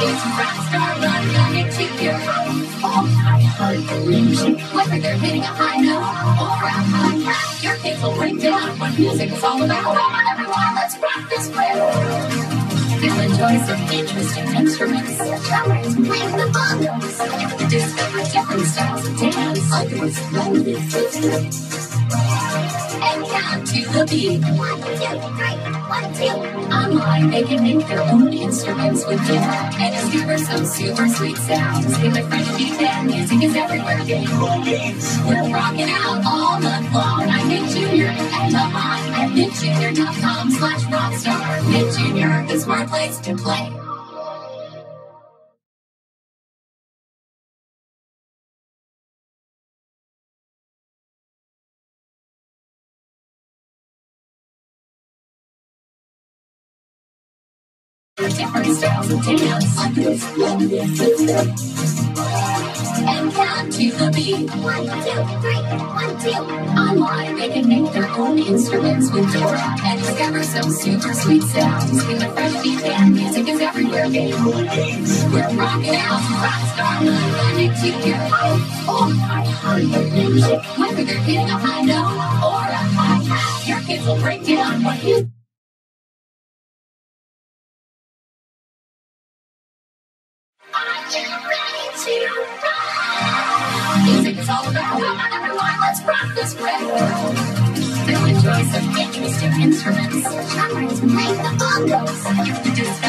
It's Rockstar Run coming to your home. High heart music, whether they're hitting a high note or a high hat, your kids will break down what music is all about. Come on, everyone, let's rock this way. They'll enjoy some interesting instruments. Drummers playing the bongos. Discover different styles of dance. With and count to the beat. One, two, three, one, two. Online, they can make their own instruments with Dora and discover some super sweet sounds. In the Beat Band, music is everywhere. We're rocking out all month long. I'm Nick Jr. and online at nickjr.com slash rockstar. Nick Jr., the smart place to play. Different styles of dance. And count to the beat. One, two, three, one, two. Online, they can make their own instruments with Dora and discover some super sweet sounds. In the Fresh Beat Band, music is everywhere, babe. We're rocking out Rockstar Monday to your home. Oh, my heart, the music. Whether they're hitting a high note or a high hat, your kids will break down what you Music is all about come on everyone, let's rock this great world. They'll enjoy some interesting instruments. Drummers play the bongos.